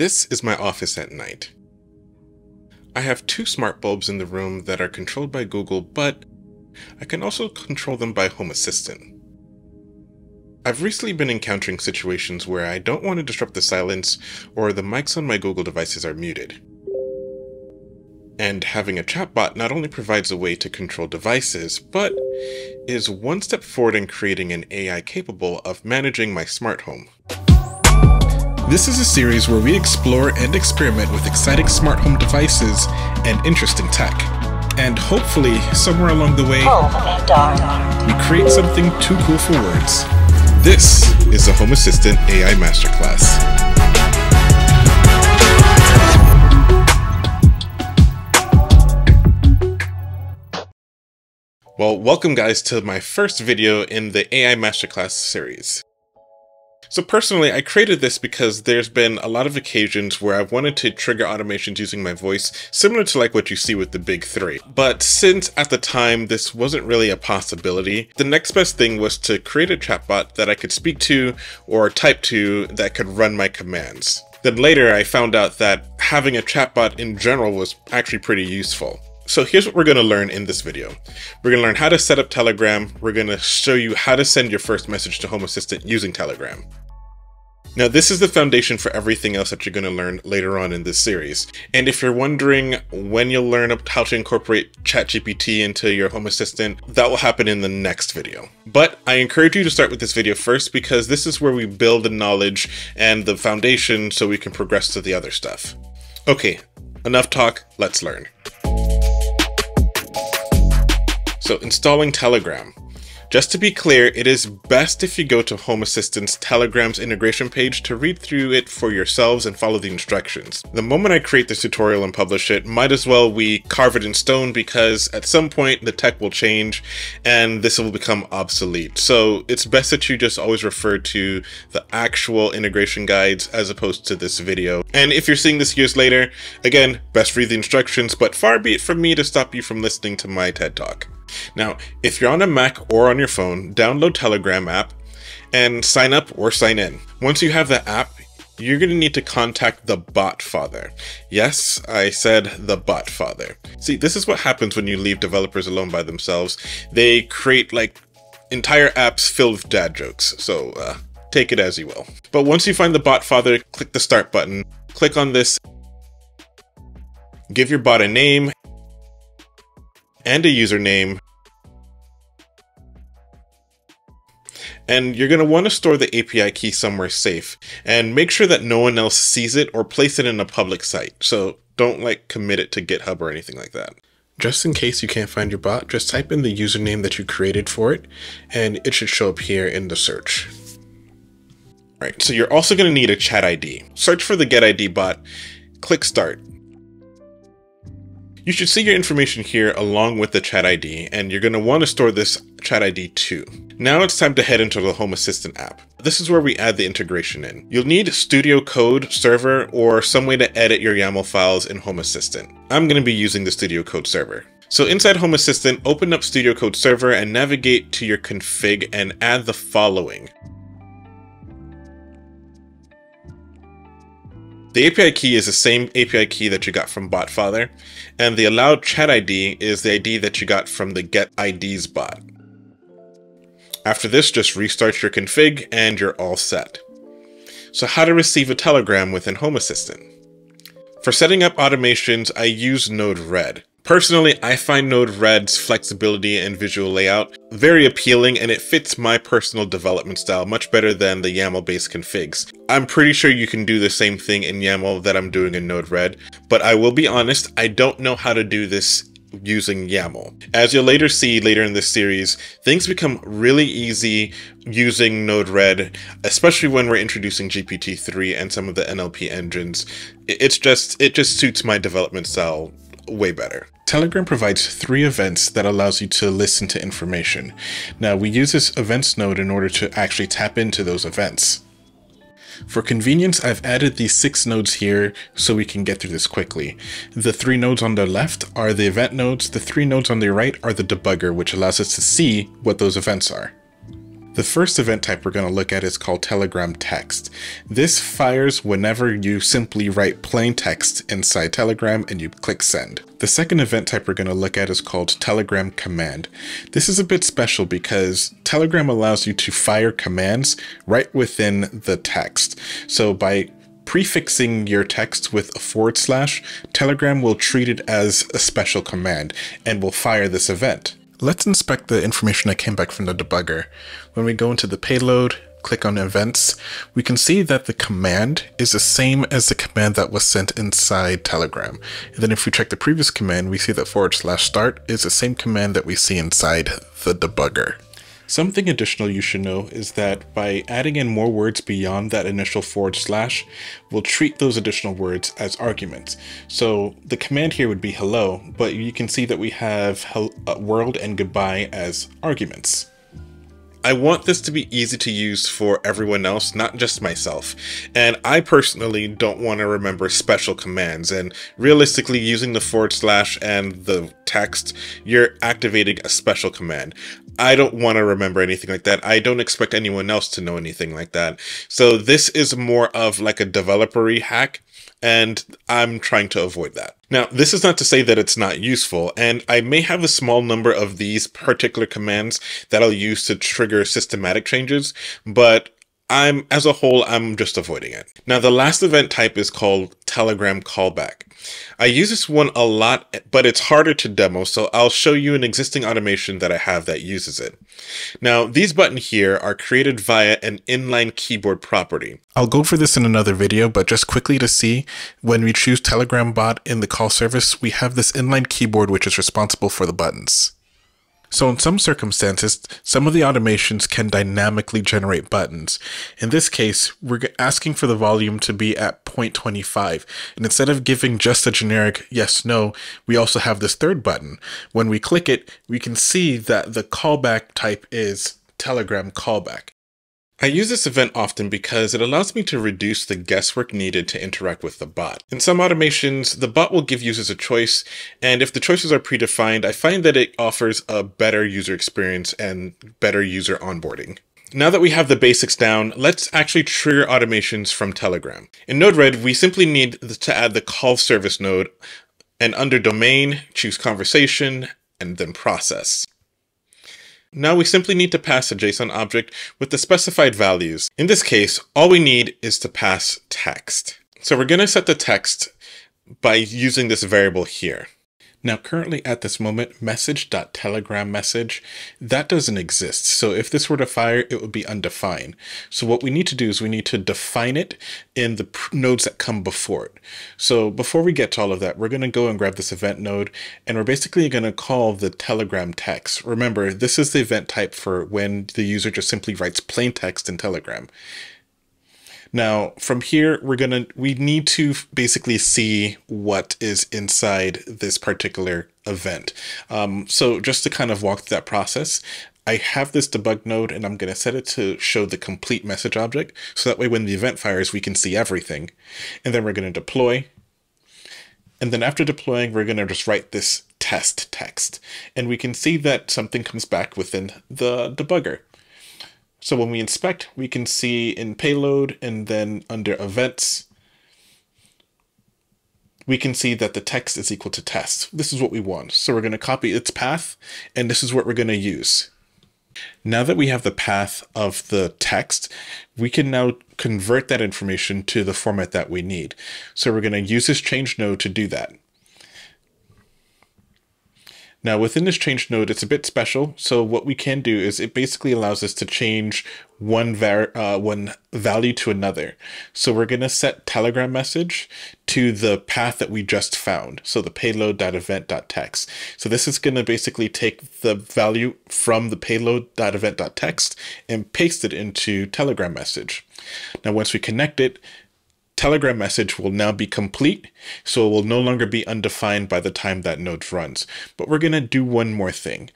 This is my office at night. I have two smart bulbs in the room that are controlled by Google, but I can also control them by Home Assistant. I've recently been encountering situations where I don't want to disrupt the silence or the mics on my Google devices are muted. And having a chatbot not only provides a way to control devices, but is one step forward in creating an AI capable of managing my smart home. This is a series where we explore and experiment with exciting smart home devices and interesting tech. And hopefully, somewhere along the way, we create something too cool for words. This is the Home Assistant AI Masterclass. Well, welcome guys to my first video in the AI Masterclass series. So personally, I created this because there's been a lot of occasions where I've wanted to trigger automations using my voice, similar to like what you see with the big three. But since at the time this wasn't really a possibility, the next best thing was to create a chatbot that I could speak to or type to that could run my commands. Then later I found out that having a chatbot in general was actually pretty useful. So here's what we're to learn in this video. We're to learn how to set up Telegram. We're to show you how to send your first message to Home Assistant using Telegram. Now this is the foundation for everything else that you're going to learn later on in this series. And if you're wondering when you'll learn how to incorporate ChatGPT into your Home Assistant, that will happen in the next video. But I encourage you to start with this video first because this is where we build the knowledge and the foundation so we can progress to the other stuff. Okay, enough talk, let's learn. So installing Telegram. Just to be clear, it is best if you go to Home Assistant's Telegram's integration page to read through it for yourselves and follow the instructions. The moment I create this tutorial and publish it, might as well we carve it in stone because at some point the tech will change and this will become obsolete. So it's best that you just always refer to the actual integration guides as opposed to this video. And if you're seeing this years later, again, best read the instructions, but far be it from me to stop you from listening to my TED Talk. Now, if you're on a Mac or on your phone, download Telegram app and sign up or sign in. Once you have the app, you're going to need to contact the bot father. Yes, I said the bot father. See, this is what happens when you leave developers alone by themselves. They create like entire apps filled with dad jokes. So, uh, take it as you will. But once you find the bot father, click the start button, click on this, give your bot a name and a username. And you're going to want to store the API key somewhere safe and make sure that no one else sees it or place it in a public site. So don't like commit it to GitHub or anything like that. Just in case you can't find your bot, just type in the username that you created for it and it should show up here in the search. Right, so you're also going to need a chat ID. Search for the Get ID bot, click Start. You should see your information here along with the chat ID, and you're going to want to store this chat ID too. Now it's time to head into the Home Assistant app. This is where we add the integration in. You'll need Studio Code server or some way to edit your YAML files in Home Assistant. I'm going to be using the Studio Code server. So inside Home Assistant, open up Studio Code Server and navigate to your config and add the following. The API key is the same API key that you got from BotFather, and the allowed chat ID is the ID that you got from the get IDs bot. After this, just restart your config and you're all set. So how to receive a telegram within Home Assistant. For setting up automations, I use Node-RED. Personally, I find Node-RED's flexibility and visual layout very appealing and it fits my personal development style much better than the YAML-based configs. I'm pretty sure you can do the same thing in YAML that I'm doing in Node-RED, but I will be honest, I don't know how to do this using YAML. As you'll later see later in this series, things become really easy using Node-RED, especially when we're introducing GPT-3 and some of the NLP engines. It's just, it just suits my development style way better. Telegram provides three events that allows you to listen to information. Now we use this events node in order to actually tap into those events. For convenience, I've added these six nodes here so we can get through this quickly. The three nodes on the left are the event nodes, the three nodes on the right are the debugger, which allows us to see what those events are. The first event type we're going to look at is called Telegram text. This fires whenever you simply write plain text inside Telegram and you click send. The second event type we're going to look at is called Telegram command. This is a bit special because Telegram allows you to fire commands right within the text. So by prefixing your text with a forward slash, Telegram will treat it as a special command and will fire this event. Let's inspect the information that came back from the debugger. When we go into the payload, click on events, we can see that the command is the same as the command that was sent inside Telegram. And then if we check the previous command, we see that forward slash start is the same command that we see inside the debugger. Something additional you should know is that by adding in more words beyond that initial forward slash, we'll treat those additional words as arguments. So the command here would be hello, but you can see that we have uh, world and goodbye as arguments. I want this to be easy to use for everyone else, not just myself. And I personally don't want to remember special commands. And realistically, using the forward slash and the text, you're activating a special command. I don't want to remember anything like that. I don't expect anyone else to know anything like that. So this is more of like a developery hack and I'm trying to avoid that. Now, this is not to say that it's not useful, and I may have a small number of these particular commands that I'll use to trigger systematic changes, but I'm, as a whole, I'm just avoiding it. Now, the last event type is called Telegram callback. I use this one a lot, but it's harder to demo, so I'll show you an existing automation that I have that uses it. Now, these buttons here are created via an inline keyboard property. I'll go for this in another video, but just quickly to see, when we choose Telegram bot in the call service, we have this inline keyboard which is responsible for the buttons. So in some circumstances, some of the automations can dynamically generate buttons. In this case, we're asking for the volume to be at 0.25. And instead of giving just a generic yes, no, we also have this third button. When we click it, we can see that the callback type is Telegram callback. I use this event often because it allows me to reduce the guesswork needed to interact with the bot. In some automations, the bot will give users a choice, and if the choices are predefined, I find that it offers a better user experience and better user onboarding. Now that we have the basics down, let's actually trigger automations from Telegram. In Node-RED, we simply need to add the call service node, and under domain, choose conversation, and then process. Now we simply need to pass a JSON object with the specified values. In this case, all we need is to pass text. So we're going to set the text by using this variable here. Now currently at this moment, message.telegram message, that doesn't exist. So if this were to fire, it would be undefined. So what we need to do is we need to define it in the nodes that come before it. So before we get to all of that, we're going to go and grab this event node, and we're basically going to call the telegram text. Remember, this is the event type for when the user just simply writes plain text in Telegram. Now, from here, we're to, we need to basically see what is inside this particular event. Um, so just to kind of walk through that process, I have this debug node and I'm going to set it to show the complete message object. So that way when the event fires, we can see everything. And then we're going to deploy. And then after deploying, we're going to just write this test text. And we can see that something comes back within the debugger. So when we inspect, we can see in payload and then under events, we can see that the text is equal to test. This is what we want. So we're going to copy its path, and this is what we're going to use. Now that we have the path of the text, we can now convert that information to the format that we need. So we're going to use this change node to do that. Now within this change node, it's a bit special. So what we can do is it basically allows us to change one var uh, one value to another. So we're going to set telegram message to the path that we just found. So the payload.event.text. So this is going to basically take the value from the payload.event.text and paste it into telegram message. Now once we connect it, Telegram message will now be complete, so it will no longer be undefined by the time that node runs. But we're going to do one more thing.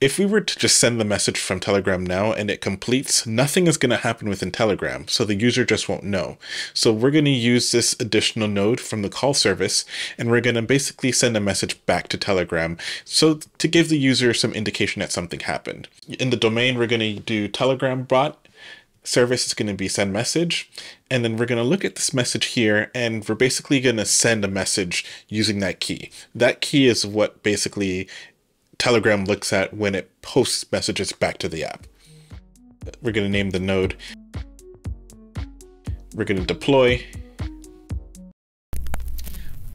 if we were to just send the message from Telegram now and it completes, nothing is going to happen within Telegram. So the user just won't know. So we're going to use this additional node from the call service and we're going to basically send a message back to Telegram. So to give the user some indication that something happened. In the domain, we're going to do Telegram bot service is going to be send message. And then we're going to look at this message here and we're basically going to send a message using that key. That key is what basically Telegram looks at when it posts messages back to the app. We're going to name the node. We're going to deploy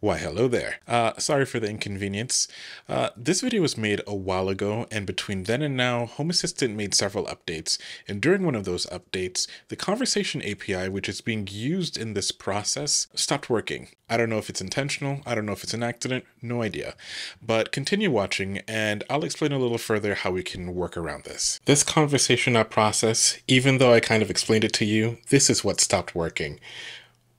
why, hello there. Uh, sorry for the inconvenience. Uh, this video was made a while ago, and between then and now, Home Assistant made several updates, and during one of those updates, the Conversation API, which is being used in this process, stopped working. I don't know if it's intentional, I don't know if it's an accident, no idea. But continue watching, and I'll explain a little further how we can work around this. This conversation process, even though I kind of explained it to you, this is what stopped working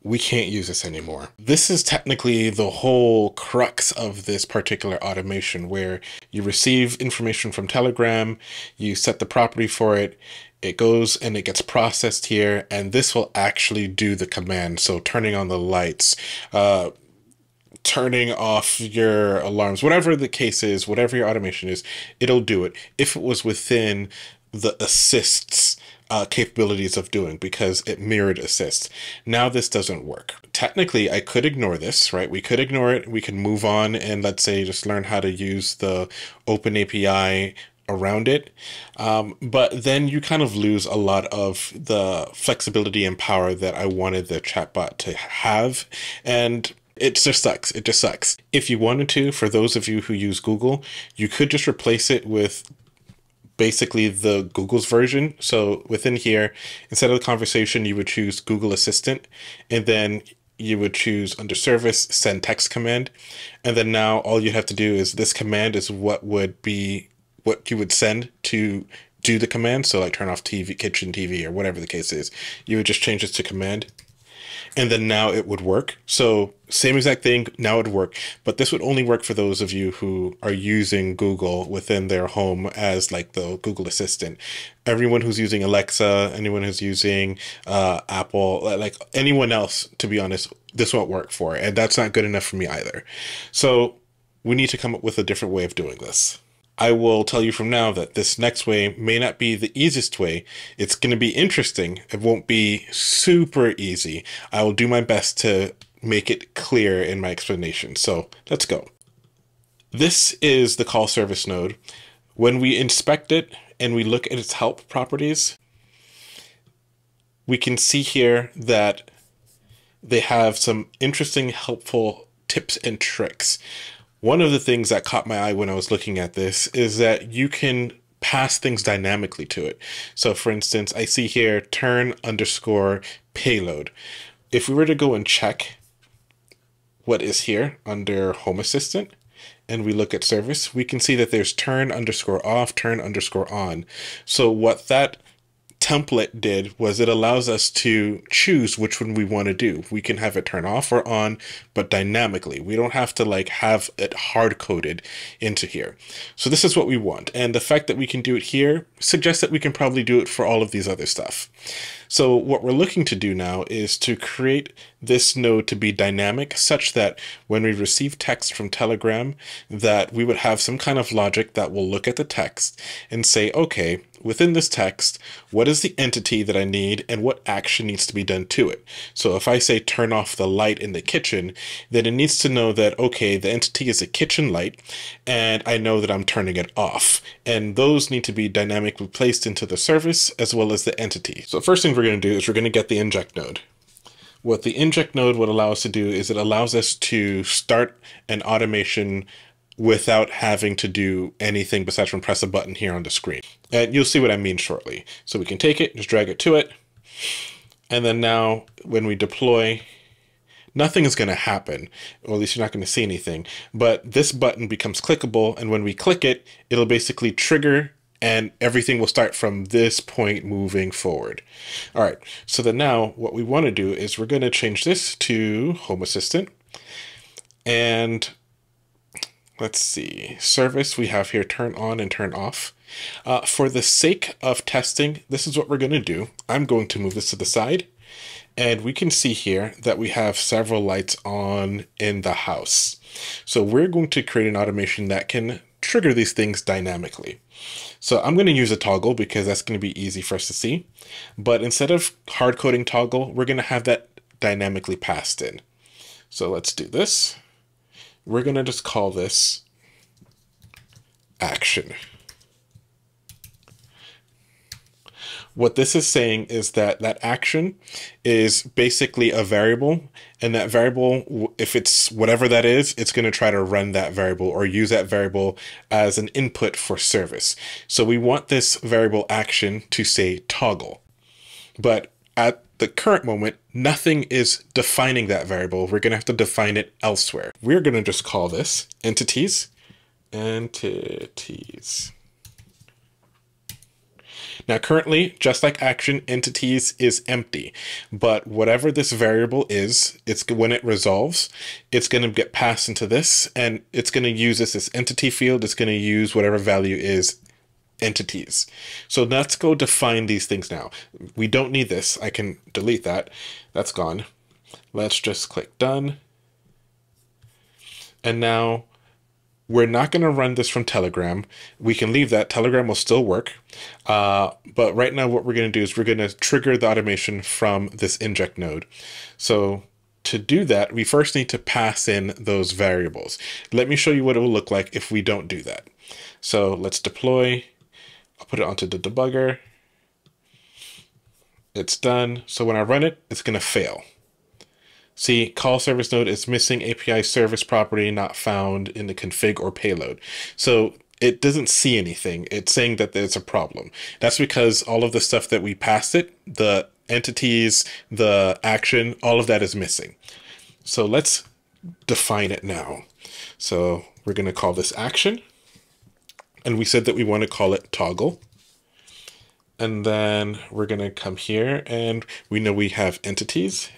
we can't use this anymore. This is technically the whole crux of this particular automation where you receive information from Telegram, you set the property for it, it goes and it gets processed here, and this will actually do the command. So turning on the lights, uh, turning off your alarms, whatever the case is, whatever your automation is, it'll do it if it was within the assists uh, capabilities of doing because it mirrored assist. Now this doesn't work. Technically, I could ignore this, right? We could ignore it. We can move on and let's say just learn how to use the open API around it. Um, but then you kind of lose a lot of the flexibility and power that I wanted the chatbot to have. And it just sucks. It just sucks. If you wanted to, for those of you who use Google, you could just replace it with basically the Google's version. So within here, instead of the conversation, you would choose Google Assistant, and then you would choose under service, send text command. And then now all you have to do is this command is what would be what you would send to do the command. So like turn off TV, kitchen TV, or whatever the case is. You would just change this to command and then now it would work. So same exact thing, now it would work. But this would only work for those of you who are using Google within their home as like the Google Assistant. Everyone who's using Alexa, anyone who's using uh, Apple, like anyone else, to be honest, this won't work for. And that's not good enough for me either. So we need to come up with a different way of doing this. I will tell you from now that this next way may not be the easiest way. It's going to be interesting. It won't be super easy. I will do my best to make it clear in my explanation. So let's go. This is the call service node. When we inspect it and we look at its help properties, we can see here that they have some interesting helpful tips and tricks. One of the things that caught my eye when I was looking at this is that you can pass things dynamically to it. So for instance, I see here turn underscore payload. If we were to go and check what is here under Home Assistant, and we look at service, we can see that there's turn underscore off, turn underscore on. So what that template did was it allows us to choose which one we want to do. We can have it turn off or on, but dynamically. We don't have to like have it hard coded into here. So this is what we want. And the fact that we can do it here suggests that we can probably do it for all of these other stuff. So what we're looking to do now is to create this node to be dynamic such that when we receive text from Telegram, that we would have some kind of logic that will look at the text and say, okay, within this text, what is the entity that I need and what action needs to be done to it? So if I say turn off the light in the kitchen, then it needs to know that, okay, the entity is a kitchen light and I know that I'm turning it off. And those need to be dynamically placed into the service as well as the entity. So first thing we're going to do is we're going to get the inject node. What the inject node would allow us to do is it allows us to start an automation without having to do anything besides from press a button here on the screen. And you'll see what I mean shortly. So we can take it, just drag it to it. And then now when we deploy, nothing is going to happen, or at least you're not going to see anything. But this button becomes clickable, and when we click it, it'll basically trigger and everything will start from this point moving forward. All right, so then now what we want to do is we're going to change this to Home Assistant. And let's see, service we have here turn on and turn off. Uh, for the sake of testing, this is what we're going to do. I'm going to move this to the side and we can see here that we have several lights on in the house. So we're going to create an automation that can trigger these things dynamically. So I'm going to use a toggle because that's going to be easy for us to see. But instead of hard coding toggle, we're going to have that dynamically passed in. So let's do this. We're going to just call this action. What this is saying is that that action is basically a variable, and that variable, if it's whatever that is, it's going to try to run that variable or use that variable as an input for service. So we want this variable action to say toggle. But at the current moment, nothing is defining that variable. We're going to have to define it elsewhere. We're going to just call this entities, entities. Now currently, just like action entities is empty, but whatever this variable is, it's when it resolves, it's going to get passed into this and it's going to use this as entity field. It's going to use whatever value is entities. So let's go define these things now. We don't need this. I can delete that. That's gone. Let's just click done. And now we're not going to run this from Telegram. We can leave that. Telegram will still work. Uh, but right now, what we're going to do is we're going to trigger the automation from this inject node. So to do that, we first need to pass in those variables. Let me show you what it will look like if we don't do that. So let's deploy. I'll put it onto the debugger. It's done. So when I run it, it's going to fail. See, call service node is missing API service property not found in the config or payload. So it doesn't see anything. It's saying that there's a problem. That's because all of the stuff that we passed it, the entities, the action, all of that is missing. So let's define it now. So we're going to call this action. And we said that we want to call it toggle. And then we're going to come here and we know we have entities.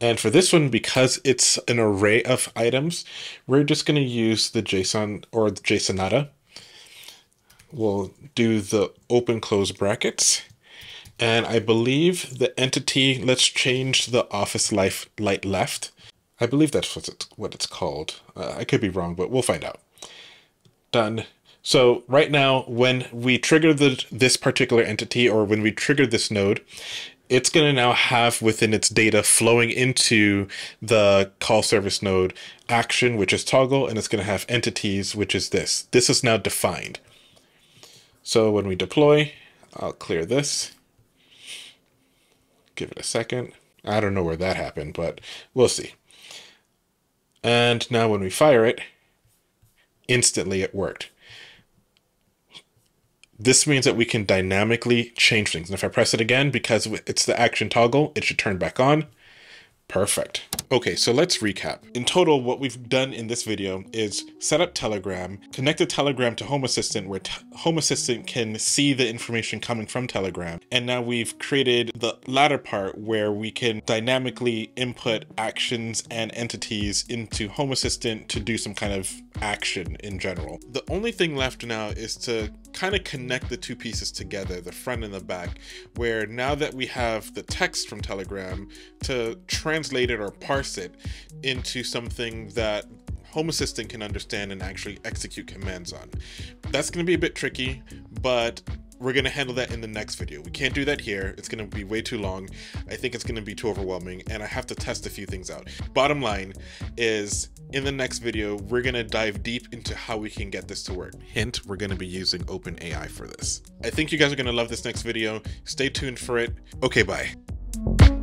And for this one, because it's an array of items, we're just going to use the JSON or the JSONata. We'll do the open close brackets. And I believe the entity, let's change the office life light left. I believe that's what it's, what it's called. Uh, I could be wrong, but we'll find out. Done. So right now, when we trigger the, this particular entity or when we trigger this node, it's going to now have within its data flowing into the call service node action, which is toggle, and it's going to have entities, which is this. This is now defined. So when we deploy, I'll clear this. Give it a second. I don't know where that happened, but we'll see. And now when we fire it, instantly it worked. This means that we can dynamically change things. And if I press it again, because it's the action toggle, it should turn back on. Perfect. Okay, so let's recap. In total, what we've done in this video is set up Telegram, connect the Telegram to Home Assistant where Home Assistant can see the information coming from Telegram. And now we've created the latter part where we can dynamically input actions and entities into Home Assistant to do some kind of action in general. The only thing left now is to kind of connect the two pieces together, the front and the back, where now that we have the text from Telegram to translate it or parse it into something that Home Assistant can understand and actually execute commands on. That's going to be a bit tricky, but we're going to handle that in the next video. We can't do that here. It's going to be way too long. I think it's going to be too overwhelming and I have to test a few things out. Bottom line is in the next video, we're going to dive deep into how we can get this to work. Hint, we're going to be using OpenAI for this. I think you guys are going to love this next video. Stay tuned for it. Okay, bye.